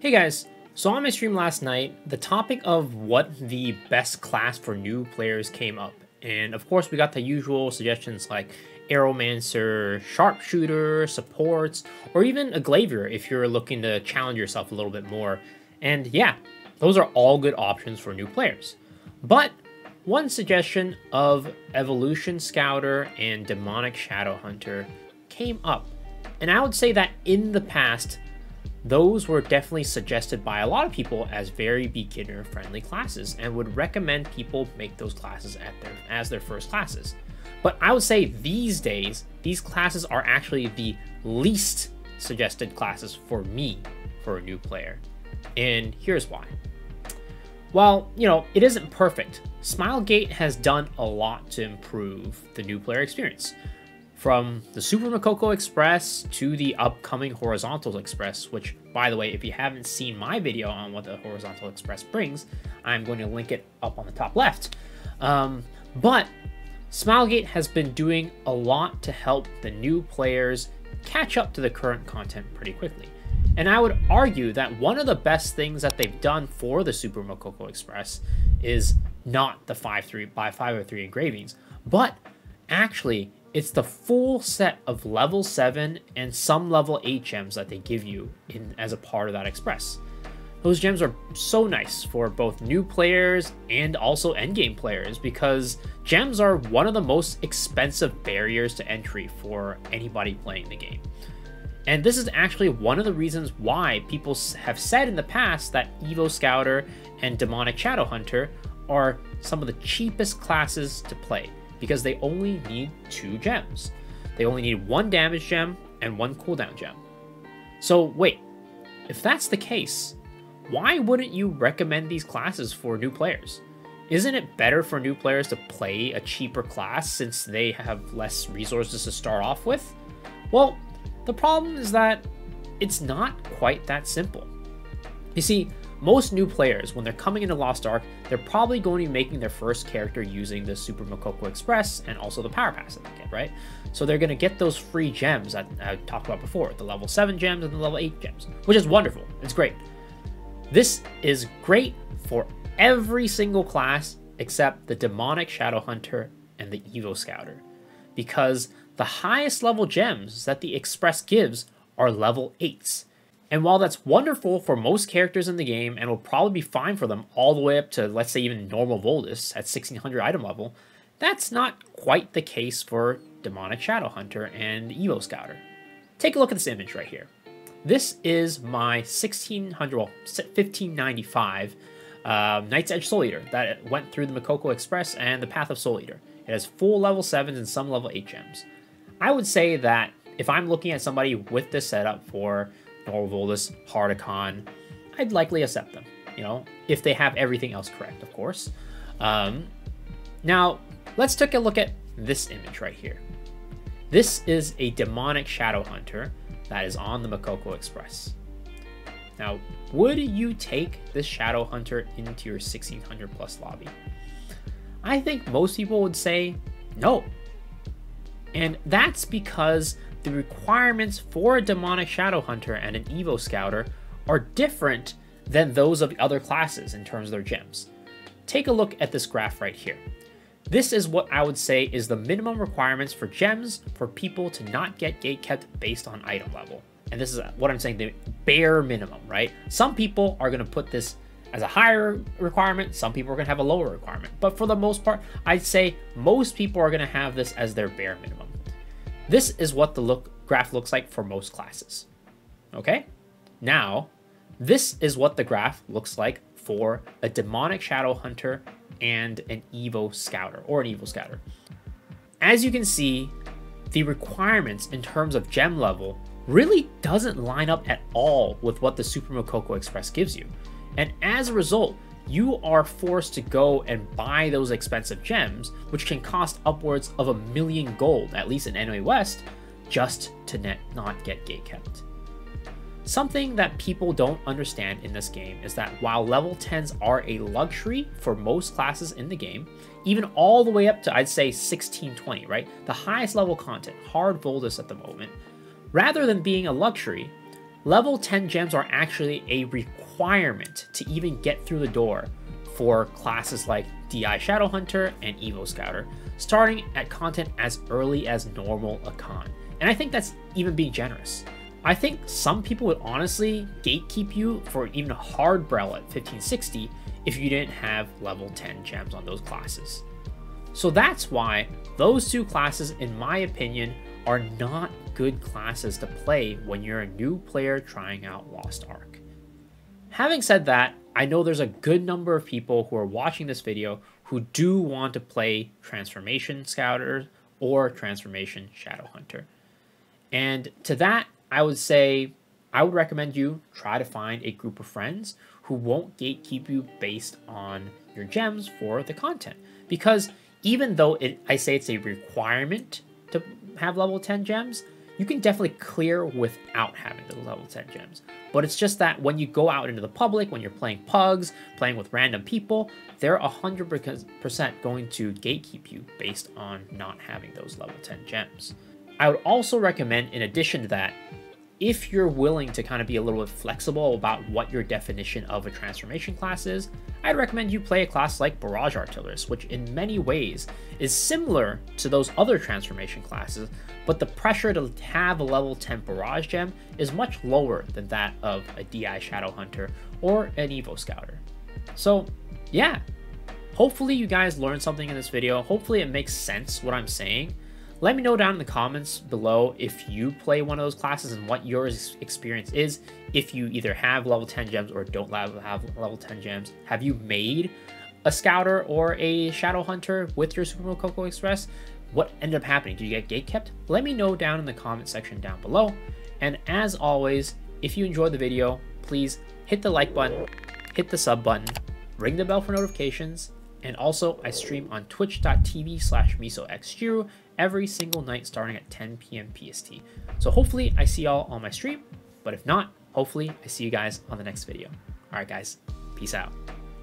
Hey guys, so on my stream last night, the topic of what the best class for new players came up. And of course, we got the usual suggestions like Aeromancer, Sharpshooter, Supports, or even a Glaivier if you're looking to challenge yourself a little bit more. And yeah, those are all good options for new players. But one suggestion of Evolution Scouter and Demonic Shadow Hunter came up. And I would say that in the past, those were definitely suggested by a lot of people as very beginner friendly classes and would recommend people make those classes as their first classes. But I would say these days, these classes are actually the least suggested classes for me for a new player. And here's why. While, you know, it isn't perfect, Smilegate has done a lot to improve the new player experience. From the Super Mokoko Express to the upcoming Horizontal Express, which, by the way, if you haven't seen my video on what the Horizontal Express brings, I'm going to link it up on the top left. Um, but Smilegate has been doing a lot to help the new players catch up to the current content pretty quickly. And I would argue that one of the best things that they've done for the Super Mokoko Express is not the 5-3 by 503 engravings, but actually it's the full set of level 7 and some level 8 gems that they give you in as a part of that express. Those gems are so nice for both new players and also endgame players because gems are one of the most expensive barriers to entry for anybody playing the game. And this is actually one of the reasons why people have said in the past that Evo Scouter and Demonic Shadow Hunter are some of the cheapest classes to play because they only need two gems. They only need one damage gem and one cooldown gem. So wait, if that's the case, why wouldn't you recommend these classes for new players? Isn't it better for new players to play a cheaper class since they have less resources to start off with? Well, the problem is that it's not quite that simple. You see, most new players, when they're coming into Lost Ark, they're probably going to be making their first character using the Super Mokoko Express and also the Power Pass that they get, right? So they're going to get those free gems that I talked about before, the level 7 gems and the level 8 gems, which is wonderful. It's great. This is great for every single class except the Demonic Shadow Hunter and the Evo Scouter, because the highest level gems that the Express gives are level 8s and while that's wonderful for most characters in the game and will probably be fine for them all the way up to, let's say, even normal Voldus at 1600 item level, that's not quite the case for Demonic Shadow Hunter and Evo Scouter. Take a look at this image right here. This is my 1600, well, 1595 uh, Night's Edge Soul Eater that went through the Mokoko Express and the Path of Soul Eater. It has full level 7s and some level 8 gems. I would say that if I'm looking at somebody with this setup for Norvoldus, Hardacon, I'd likely accept them, you know, if they have everything else correct, of course. Um, now, let's take a look at this image right here. This is a demonic shadow hunter that is on the Mokoko Express. Now, would you take this shadow hunter into your 1600 plus lobby? I think most people would say no. And that's because the requirements for a demonic shadow hunter and an evo scouter are different than those of the other classes in terms of their gems. Take a look at this graph right here. This is what I would say is the minimum requirements for gems for people to not get gate kept based on item level. And this is what I'm saying, the bare minimum, right? Some people are going to put this as a higher requirement, some people are going to have a lower requirement. But for the most part, I'd say most people are going to have this as their bare minimum. This is what the look graph looks like for most classes. Okay? Now, this is what the graph looks like for a Demonic Shadow Hunter and an Evo Scouter, or an Evo Scouter. As you can see, the requirements in terms of gem level really doesn't line up at all with what the Super Mokoko Express gives you. And as a result, you are forced to go and buy those expensive gems, which can cost upwards of a million gold, at least in NA West, just to net not get gate kept. Something that people don't understand in this game is that while level 10s are a luxury for most classes in the game, even all the way up to I'd say 1620, right? The highest level content, hard Voldus at the moment, rather than being a luxury, level 10 gems are actually a requirement to even get through the door for classes like DI Shadowhunter and Evo Scouter, starting at content as early as normal Akkan. And I think that's even being generous. I think some people would honestly gatekeep you for even a hard Brel at 1560 if you didn't have level 10 gems on those classes. So that's why those two classes, in my opinion, are not good classes to play when you're a new player trying out Lost Ark. Having said that, I know there's a good number of people who are watching this video who do want to play Transformation Scouter or Transformation Shadowhunter. And to that, I would say I would recommend you try to find a group of friends who won't gatekeep you based on your gems for the content. Because even though it, I say it's a requirement to have level 10 gems, you can definitely clear without having the level 10 gems. But it's just that when you go out into the public, when you're playing pugs, playing with random people, they're 100% going to gatekeep you based on not having those level 10 gems. I would also recommend, in addition to that, if you're willing to kind of be a little bit flexible about what your definition of a transformation class is, I'd recommend you play a class like Barrage Artillerist, which in many ways is similar to those other transformation classes, but the pressure to have a level 10 Barrage gem is much lower than that of a DI Shadow Hunter or an Evo Scouter. So yeah, hopefully you guys learned something in this video. Hopefully it makes sense what I'm saying. Let me know down in the comments below if you play one of those classes and what your experience is. If you either have level 10 gems or don't have level 10 gems, have you made a scouter or a shadow hunter with your Super Coco Express? What ended up happening? Did you get gate kept? Let me know down in the comment section down below. And as always, if you enjoyed the video, please hit the like button, hit the sub button, ring the bell for notifications, and also I stream on twitch.tv slash misoxshiru every single night starting at 10 p.m. PST. So hopefully I see y'all on my stream, but if not, hopefully I see you guys on the next video. All right, guys, peace out.